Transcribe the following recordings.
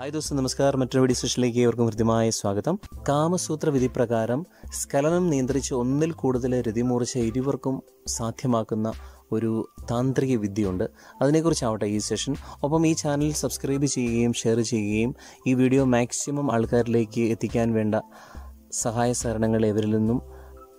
Hi those നമസ്കാരം. മറ്റൊരു video സെഷനിലേക്ക് ഏവർക്കും ഹൃദ്യമായ സ്വാഗതം. കാമസൂത്ര വിധി പ്രകാരം സ്ഖലനം നിയന്ത്രിച്ച് ഒന്നിൽ കൂടുതൽ രതിമൂർച്ച ഇരുവർക്കും സാധ്യമാക്കുന്ന ഒരു താന്ത്രിക വിദ്യയുണ്ട്. അതിനെക്കുറിച്ചാവട്ടെ ഈ സെഷൻ ഒപ്പം ഈ ചാനൽ സബ്സ്ക്രൈബ് ചെയ്യുകയും ഷെയർ ചെയ്യുകയും ഈ വീഡിയോ മാക്സിമം ആൾക്കാരിലേക്ക് എത്തിക്കാൻ വേണ്ട സഹായ സഹകരണങ്ങൾ ഇവരിൽ നിന്നും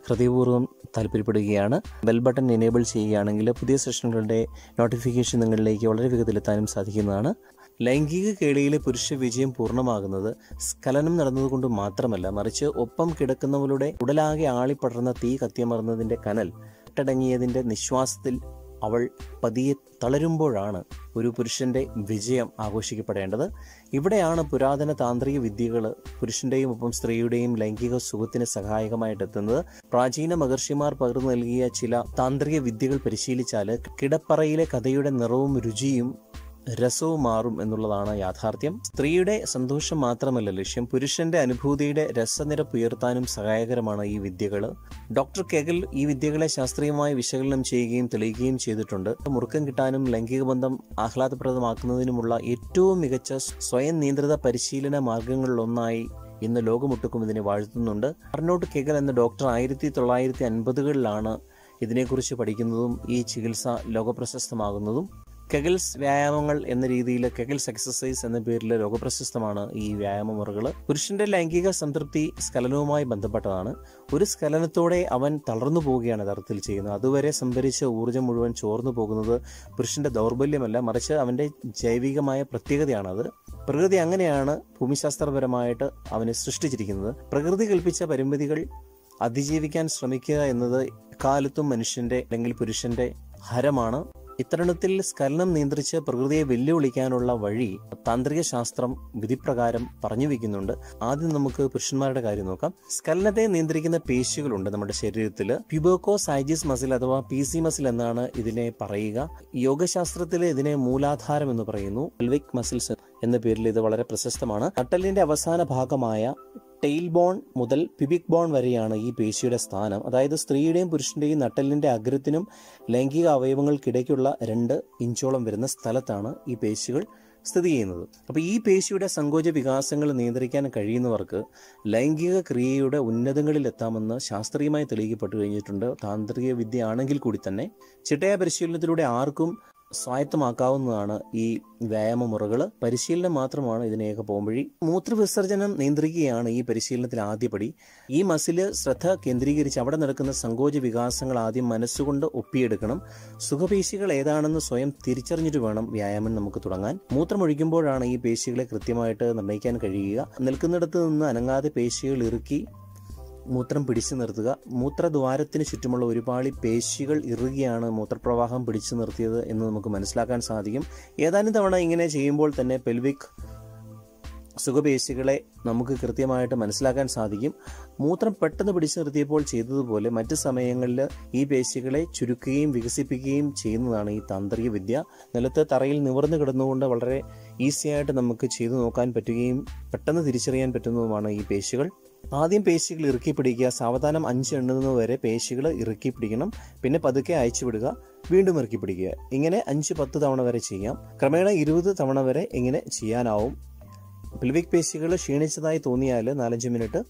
ഹൃദയപൂർവം താല്പര്യപ്പെടുകയാണ് ബെൽ ബട്ടൺ എനേബിൾ ചെയ്യുകയാണെങ്കിൽ പുതിയ സെഷനുകളുടെ നോട്ടിഫിക്കേഷൻ നിങ്ങളിലേക്ക് വളരെ വേഗത്തിലെത്താനും സാധിക്കുന്നതാണ്. ലൈംഗിക കേളിയിലെ പുരുഷ വിജയം പൂർണമാകുന്നത് സ്ഖലനം നടന്നതുകൊണ്ട് മാത്രമല്ല മറിച്ച് ഒപ്പം കിടക്കുന്നവളുടെ ഉടലാകെ ആളിപ്പടർന്ന തീ കത്തിയമർന്നതിന്റെ കനൽ ഒട്ടടങ്ങിയതിന്റെ നിശ്വാസത്തിൽ അവൾ പതിയെ തളരുമ്പോഴാണ് ഒരു പുരുഷന്റെ വിജയം ആഘോഷിക്കപ്പെടേണ്ടത്. ഇവിടെയാണ് പുരാതന താന്ത്രിക വിദ്യകൾ പുരുഷന്റെയും ഒപ്പം സ്ത്രീയുടെയും ലൈംഗിക സുഖത്തിന് സഹായകമായിട്ടെത്തുന്നത് പ്രാചീന മഹർഷിമാർ പകർന്നു നൽകിയ ചില താന്ത്രിക വിദ്യകൾ പരിശീലിച്ചാൽ കിടപ്പറയിലെ കഥയുടെ നിറവും രുചിയും രസവും മാറും എന്നുള്ളതാണ് യാഥാർത്ഥ്യം. സ്ത്രീയുടെ സന്തോഷം മാത്രമല്ല ലക്ഷ്യം പുരുഷന്റെ അനുഭൂതിയുടെ രസനിരപ്പ് ഉയർത്താനും സഹായകരമാണ് ഈ വിദ്യകൾ ഡോക്ടർ കെഗൽ ഈ വിദ്യകളെ ശാസ്ത്രീയമായി വിശകലനം ചെയ്യുകയും തെളിയിക്കുകയും ചെയ്തിട്ടുണ്ട്. മുറുക്കം കിട്ടാനും ലൈംഗിക ബന്ധം ആഹ്ലാദപ്രദമാക്കുന്നതിനുമുള്ള ഏറ്റവും മികച്ച സ്വയം നിയന്ത്രിത പരിശീലന മാർഗങ്ങളിലൊന്നായി ഇന്ന് ലോകമൊട്ടുക്കും ഇതിനെ വാഴ്ത്തുന്നുണ്ട്. അർണോട്ട് കെഗൽ എന്ന ഡോക്ടർ ആയിരത്തി തൊള്ളായിരത്തി അൻപതുകളിലാണ് ഇതിനെക്കുറിച്ച് പഠിക്കുന്നതും ഈ ചികിത്സ ലോകപ്രശസ്തമാകുന്നതും. കെഗൽസ് വ്യായാമങ്ങൾ എന്ന രീതിയിൽ കെഗിൽസ് എക്സസൈസ് എന്ന പേരിൽ ലോകപ്രശസ്തമാണ് ഈ വ്യായാമ മുറകൾ പുരുഷന്റെ ലൈംഗിക സംതൃപ്തി സ്കലനവുമായി ബന്ധപ്പെട്ടതാണ്. ഒരു സ്കലനത്തോടെ അവൻ തളർന്നു പോവുകയാണ് യഥാർത്ഥത്തിൽ ചെയ്യുന്നത്. അതുവരെ സംഭരിച്ച ഊർജം മുഴുവൻ ചോർന്നു പോകുന്നത് പുരുഷന്റെ ദൗർബല്യമല്ല മറിച്ച് അവന്റെ ജൈവികമായ പ്രത്യേകതയാണത്. പ്രകൃതി അങ്ങനെയാണ് ഭൂമിശാസ്ത്രപരമായിട്ട് അവനെ സൃഷ്ടിച്ചിരിക്കുന്നത്. പ്രകൃതി കൽപ്പിച്ച പരിമിതികൾ അതിജീവിക്കാൻ ശ്രമിക്കുക എന്നത് കാലത്തും മനുഷ്യന്റെ അല്ലെങ്കിൽ പുരുഷന്റെ ഹരമാണ്. ഇത്തരണത്തിൽ സ്ഖലനം നിയന്ത്രിച്ച് പ്രകൃതിയെ വെല്ലുവിളിക്കാനുള്ള വഴി താന്ത്രിക ശാസ്ത്രം വിധിപ്രകാരം പറഞ്ഞു വെക്കുന്നുണ്ട്. ആദ്യം നമുക്ക് പുരുഷന്മാരുടെ കാര്യം നോക്കാം. സ്ഖലനത്തെ നിയന്ത്രിക്കുന്ന പേശികളുണ്ട് നമ്മുടെ ശരീരത്തിൽ പ്യുബോക്കോ സൈജിസ് മസിൽ അഥവാ പി സി മസിൽ എന്നാണ് ഇതിനെ പറയുക. യോഗശാസ്ത്രത്തിൽ ഇതിനെ മൂലാധാരം എന്ന് പറയുന്നു. പെൽവിക് മസിൽസ് എന്ന പേരിൽ ഇത് വളരെ പ്രശസ്തമാണ്. നട്ടലിന്റെ അവസാന ഭാഗമായ ടെയിൽ ബോൺ മുതൽ പിബിക് ബോൺ വരെയാണ് ഈ പേശിയുടെ സ്ഥാനം. അതായത് സ്ത്രീയുടെയും പുരുഷന്റെയും നട്ടലിന്റെ അഗ്രത്തിനും ലൈംഗിക അവയവങ്ങൾക്കിടയ്ക്കുള്ള രണ്ട് ഇഞ്ചോളം വരുന്ന സ്ഥലത്താണ് ഈ പേശികൾ സ്ഥിതി ചെയ്യുന്നത്. അപ്പോൾ ഈ പേശിയുടെ സങ്കോച വികാസങ്ങൾ നിയന്ത്രിക്കാൻ കഴിയുന്നവർക്ക് ലൈംഗിക ക്രിയയുടെ ഉന്നതങ്ങളിൽ എത്താമെന്ന് ശാസ്ത്രീയമായി തെളിയിക്കപ്പെട്ടു കഴിഞ്ഞിട്ടുണ്ട്. താന്ത്രിക വിദ്യ ആണെങ്കിൽ കൂടി തന്നെ ചിട്ടയ പരിശീലനത്തിലൂടെ ആർക്കും സ്വായത്തമാക്കാവുന്നതാണ് ഈ വ്യായാമ മുറകൾ പരിശീലനം മാത്രമാണ് ഇതിനെയൊക്കെ പോകുമ്പഴി മൂത്രവിസർജനം നിയന്ത്രിക്കുകയാണ് ഈ പരിശീലനത്തിൽ ആദ്യപടി ഈ മസിൽ ശ്രദ്ധ കേന്ദ്രീകരിച്ച് അവിടെ നടക്കുന്ന സങ്കോച വികാസങ്ങൾ ആദ്യം മനസ്സുകൊണ്ട് ഒപ്പിയെടുക്കണം. സുഖപേശികൾ ഏതാണെന്ന് സ്വയം തിരിച്ചറിഞ്ഞിട്ട് വേണം വ്യായാമം നമുക്ക് തുടങ്ങാൻ. മൂത്രമൊഴിക്കുമ്പോഴാണ് ഈ പേശികളെ കൃത്യമായിട്ട് നിർണയിക്കാൻ കഴിയുക. നിൽക്കുന്നിടത്ത് നിന്ന് അനങ്ങാതെ പേശികൾ ഇറുക്കി മൂത്രം പിടിച്ചു നിർത്തുക. മൂത്രദ്വാരത്തിന് ചുറ്റുമുള്ള ഒരുപാട് പേശികൾ ഇറുകിയാണ് മൂത്രപ്രവാഹം പിടിച്ചു നിർത്തിയത് എന്ന് നമുക്ക് മനസ്സിലാക്കാൻ സാധിക്കും. ഏതാനും തവണ ഇങ്ങനെ ചെയ്യുമ്പോൾ തന്നെ പെൽവിക് സുഖപേശികളെ നമുക്ക് കൃത്യമായിട്ട് മനസ്സിലാക്കാൻ സാധിക്കും. മൂത്രം പെട്ടെന്ന് പിടിച്ചു നിർത്തിയപ്പോൾ ചെയ്തതുപോലെ മറ്റ് സമയങ്ങളിൽ ഈ പേശികളെ ചുരുക്കുകയും വികസിപ്പിക്കുകയും ചെയ്യുന്നതാണ് ഈ താന്ത്രിക വിദ്യ. നിലത്ത് തറയിൽ നിവർന്നു കിടന്നുകൊണ്ട് വളരെ ഈസിയായിട്ട് നമുക്ക് ചെയ്തു നോക്കാൻ പറ്റുകയും പെട്ടെന്ന് തിരിച്ചറിയാൻ പറ്റുന്നതുമാണ് ഈ പേശികൾ. ആദ്യം പേശികൾ ഇറുക്കി പിടിക്കുക. സാവധാനം അഞ്ച് എണ്ണുന്നത് വരെ പേശികൾ ഇറുക്കി പിടിക്കണം. പിന്നെ പതുക്കെ അയച്ചു വിടുക. വീണ്ടും ഇറുക്കി പിടിക്കുക. ഇങ്ങനെ അഞ്ച് പത്ത് തവണ വരെ ചെയ്യാം. ക്രമേണ ഇരുപത് തവണ വരെ ഇങ്ങനെ ചെയ്യാനാവും. പിൽവിക് പേശികൾ ക്ഷീണിച്ചതായി തോന്നിയാൽ നാലഞ്ച് മിനിറ്റ്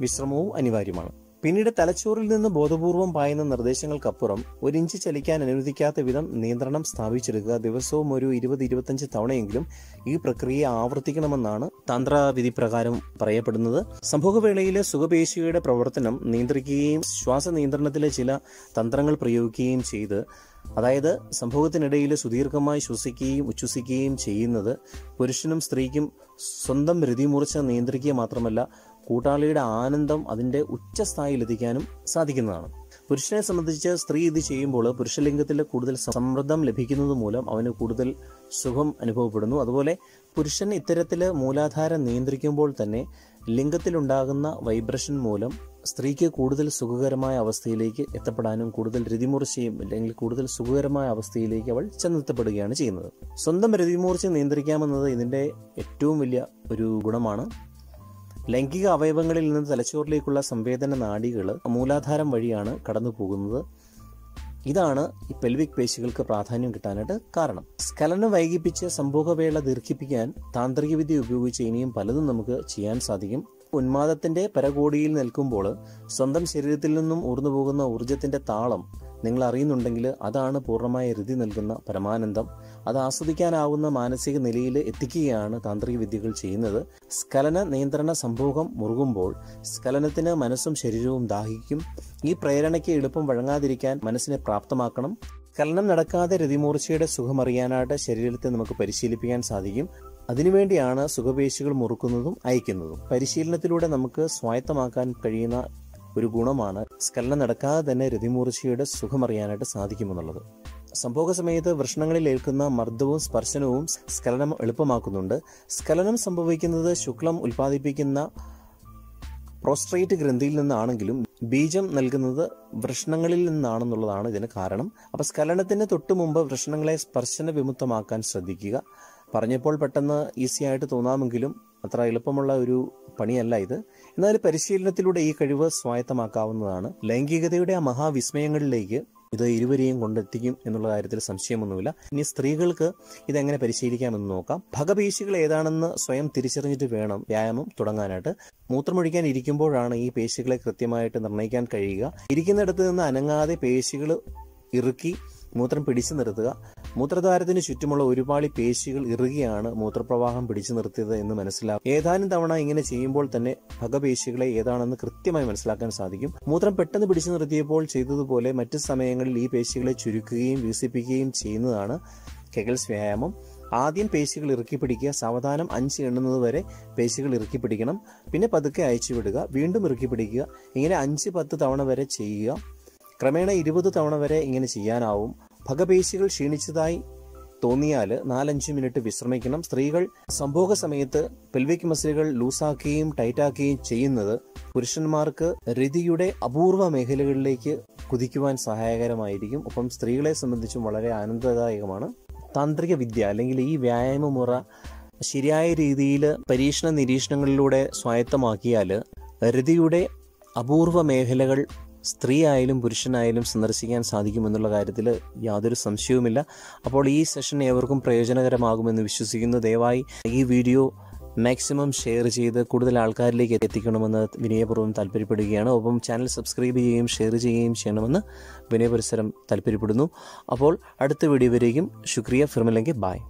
വിശ്രമവും അനിവാര്യമാണ്. പിന്നീട് തലച്ചോറിൽ നിന്ന് ബോധപൂർവം പായുന്ന നിർദ്ദേശങ്ങൾക്കപ്പുറം ഒരു ഇഞ്ച് ചലിക്കാൻ അനുവദിക്കാത്ത വിധം നിയന്ത്രണം സ്ഥാപിച്ചെടുക്കുക. ദിവസവും ഒരു ഇരുപത് ഇരുപത്തഞ്ച് തവണയെങ്കിലും ഈ പ്രക്രിയ ആവർത്തിക്കണമെന്നാണ് തന്ത്രവിധി പ്രകാരം പറയപ്പെടുന്നത്. സംഭവവേളയിൽ സുഖപേശിയുടെ പ്രവർത്തനം നിയന്ത്രിക്കുകയും ശ്വാസ നിയന്ത്രണത്തിലെ ചില തന്ത്രങ്ങൾ പ്രയോഗിക്കുകയും ചെയ്ത് അതായത് സംഭവത്തിനിടയിൽ സുദീർഘമായി ശ്വസിക്കുകയും ഉച്ഛ്വസിക്കുകയും ചെയ്യുന്നത് പുരുഷനും സ്ത്രീക്കും സ്വന്തം രതിമൂർച്ച നിയന്ത്രിക്കുക മാത്രമല്ല കൂട്ടാളിയുടെ ആനന്ദം അതിന്റെ ഉച്ചസ്ഥായിലെത്തിക്കാനും സാധിക്കുന്നതാണ്. പുരുഷനെ സംബന്ധിച്ച് സ്ത്രീ ഇത് ചെയ്യുമ്പോൾ പുരുഷലിംഗത്തിൽ കൂടുതൽ സമ്മർദ്ദം ലഭിക്കുന്നത് മൂലം അവന് കൂടുതൽ സുഖം അനുഭവപ്പെടുന്നു. അതുപോലെ പുരുഷൻ ഇത്തരത്തിൽ മൂലാധാരം നിയന്ത്രിക്കുമ്പോൾ തന്നെ ലിംഗത്തിലുണ്ടാകുന്ന വൈബ്രേഷൻ മൂലം സ്ത്രീക്ക് കൂടുതൽ സുഖകരമായ അവസ്ഥയിലേക്ക് എത്തപ്പെടാനും കൂടുതൽ രതിമൂർച്ചയും അല്ലെങ്കിൽ കൂടുതൽ സുഖകരമായ അവസ്ഥയിലേക്ക് അവൾ ചെന്നെത്തപ്പെടുകയാണ് ചെയ്യുന്നത്. സ്വന്തം രതിമൂർച്ച നിയന്ത്രിക്കാമെന്നത് ഇതിന്റെ ഏറ്റവും വലിയ ഒരു ഗുണമാണ്. ലൈംഗിക അവയവങ്ങളിൽ നിന്ന് തലച്ചോറിലേക്കുള്ള സംവേദന നാഡികൾ മൂലാധാരം വഴിയാണ് കടന്നു പോകുന്നത് ഇതാണ് ഈ പെൽവിക് പേശികൾക്ക് പ്രാധാന്യം കിട്ടാനായിട്ട് കാരണം. സ്കലനം വൈകിപ്പിച്ച് സംഭോഗവേള ദീർഘിപ്പിക്കാൻ താന്ത്രിക വിദ്യ ഉപയോഗിച്ച് ഇനിയും പലതും നമുക്ക് ചെയ്യാൻ സാധിക്കും. ഉന്മാദത്തിന്റെ പരകോടിയിൽ നിൽക്കുമ്പോൾ സ്വന്തം ശരീരത്തിൽ നിന്നും ഊർന്നു പോകുന്ന ഊർജത്തിന്റെ താളം നിങ്ങൾ അറിയുന്നുണ്ടെങ്കിൽ അതാണ് പൂർണമായ രതി നൽകുന്ന പരമാനന്ദം. അത് ആസ്വദിക്കാനാവുന്ന മാനസിക നിലയിൽ എത്തിക്കുകയാണ് താന്ത്രിക വിദ്യകൾ ചെയ്യുന്നത്. സ്കലന നിയന്ത്രണ സംഭോഗം മുറുകുമ്പോൾ സ്ഖലനത്തിന് മനസ്സും ശരീരവും ദാഹിക്കും. ഈ പ്രേരണയ്ക്ക് എളുപ്പം വഴങ്ങാതിരിക്കാൻ മനസ്സിനെ പ്രാപ്തമാക്കണം. സ്ഖലനം നടക്കാതെ രതിമൂർച്ചയുടെ സുഖമറിയാനായിട്ട് ശരീരത്തെ നമുക്ക് പരിശീലിപ്പിക്കാൻ സാധിക്കും. അതിനുവേണ്ടിയാണ് സുഖപേശികൾ മുറുക്കുന്നതും അയക്കുന്നതും. പരിശീലനത്തിലൂടെ നമുക്ക് സ്വായത്തമാക്കാൻ കഴിയുന്ന ഒരു ഗുണമാണ് സ്കലനം നടക്കാതെ തന്നെ രതിമൂർച്ചയുടെ സുഖമറിയാനായിട്ട് സാധിക്കുമെന്നുള്ളത്. സംഭോഗ സമയത്ത് വൃഷണങ്ങളിൽ ഏൽക്കുന്ന മർദ്ദവും സ്പർശനവും സ്കലനം എളുപ്പമാക്കുന്നുണ്ട്. സ്കലനം സംഭവിക്കുന്നത് ശുക്ലം ഉൽപ്പാദിപ്പിക്കുന്ന പ്രോസ്ട്രേറ്റ് ഗ്രന്ഥിയിൽ നിന്നാണെങ്കിലും ബീജം നൽകുന്നത് വൃഷ്ണങ്ങളിൽ നിന്നാണെന്നുള്ളതാണ് ഇതിന് കാരണം. അപ്പോൾ സ്കലനത്തിന് തൊട്ടു മുമ്പ് വൃഷ്ണങ്ങളെ സ്പർശന വിമുക്തമാക്കാൻ ശ്രദ്ധിക്കുക. പറഞ്ഞപ്പോൾ പെട്ടെന്ന് ഈസി ആയിട്ട് തോന്നാമെങ്കിലും അത്ര എളുപ്പമുള്ള ഒരു പണിയല്ല ഇത്. എന്നാൽ പരിശീലനത്തിലൂടെ ഈ കഴിവ് സ്വായത്തമാക്കാവുന്നതാണ്. ലൈംഗികതയുടെ ആ മഹാവിസ്മയങ്ങളിലേക്ക് ഇത് ഇരുവരെയും കൊണ്ടെത്തിക്കും എന്നുള്ള കാര്യത്തിൽ സംശയമൊന്നുമില്ല. ഇനി സ്ത്രീകൾക്ക് ഇതെങ്ങനെ പരിശീലിക്കാമെന്ന് നോക്കാം. ഭഗപേശികൾ ഏതാണെന്ന് സ്വയം തിരിച്ചറിഞ്ഞിട്ട് വേണം വ്യായാമം തുടങ്ങാനായിട്ട്. മൂത്രമൊഴിക്കാൻ ഇരിക്കുമ്പോഴാണ് ഈ പേശികളെ കൃത്യമായിട്ട് നിർണയിക്കാൻ കഴിയുക. ഇരിക്കുന്നിടത്ത് നിന്ന് അനങ്ങാതെ പേശികൾ ഇറുക്കി മൂത്രം പിടിച്ചു നിർത്തുക. മൂത്രദ്വാരത്തിന് ചുറ്റുമുള്ള ഒരുപാട് പേശികൾ ഇറുകിയാണ് മൂത്രപ്രവാഹം പിടിച്ചു നിർത്തിയത് എന്ന് മനസ്സിലാവും ഏതാനും തവണ ഇങ്ങനെ ചെയ്യുമ്പോൾ തന്നെ ഭഗപേശികളെ ഏതാണെന്ന് കൃത്യമായി മനസ്സിലാക്കാൻ സാധിക്കും. മൂത്രം പെട്ടെന്ന് പിടിച്ചു നിർത്തിയപ്പോൾ ചെയ്തതുപോലെ മറ്റ് സമയങ്ങളിൽ ഈ പേശികളെ ചുരുക്കുകയും വികസിപ്പിക്കുകയും ചെയ്യുന്നതാണ് കെഗൽസ് വ്യായാമം. ആദ്യം പേശികൾ ഇറുക്കി പിടിക്കുക സാവധാനം അഞ്ച് എണ്ണുന്നത് വരെ പേശികൾ ഇറുക്കി പിടിക്കണം. പിന്നെ പതുക്കെ അയച്ചു വിടുക വീണ്ടും ഇറുക്കി പിടിക്കുക. ഇങ്ങനെ അഞ്ച് പത്ത് തവണ വരെ ചെയ്യുക. ക്രമേണ ഇരുപത് തവണ വരെ ഇങ്ങനെ ചെയ്യാനാവും. ഭഗപേശികൾ ക്ഷീണിച്ചതായി തോന്നിയാൽ നാലഞ്ച് മിനിറ്റ് വിശ്രമിക്കണം. സ്ത്രീകൾ സംഭോഗ സമയത്ത് പെൽവിക് മസിലുകൾ ലൂസാക്കുകയും ടൈറ്റാക്കുകയും ചെയ്യുന്നത് പുരുഷന്മാർക്ക് രതിയുടെ അപൂർവ മേഖലകളിലേക്ക് കുതിക്കുവാൻ സഹായകരമായിരിക്കും. ഒപ്പം സ്ത്രീകളെ സംബന്ധിച്ചും വളരെ ആനന്ദദായകമാണ്. താന്ത്രിക വിദ്യ അല്ലെങ്കിൽ ഈ വ്യായാമ മുറ ശരിയായ രീതിയിൽ പരീക്ഷണ നിരീക്ഷണങ്ങളിലൂടെ സ്വായത്തമാക്കിയാൽ രതിയുടെ അപൂർവ മേഖലകൾ സ്ത്രീ ആയാലും പുരുഷനായാലും സന്ദർശിക്കാൻ സാധിക്കുമെന്നുള്ള കാര്യത്തിൽ യാതൊരു സംശയവുമില്ല. അപ്പോൾ ഈ സെഷൻ ഏവർക്കും പ്രയോജനകരമാകുമെന്ന് വിശ്വസിക്കുന്നു. ദയവായി ഈ വീഡിയോ മാക്സിമം ഷെയർ ചെയ്ത് കൂടുതൽ ആൾക്കാരിലേക്ക് എത്തിക്കണമെന്ന് വിനയപൂർവം താല്പര്യപ്പെടുകയാണ്. ഒപ്പം ചാനൽ സബ്സ്ക്രൈബ് ചെയ്യുകയും ഷെയർ ചെയ്യുകയും ചെയ്യണമെന്ന് വിനയപരിസരം താല്പര്യപ്പെടുന്നു. അപ്പോൾ അടുത്ത വീഡിയോ വരെയും ശുക്രിയ. ഫിർമില്ലെങ്കിൽ ബായ്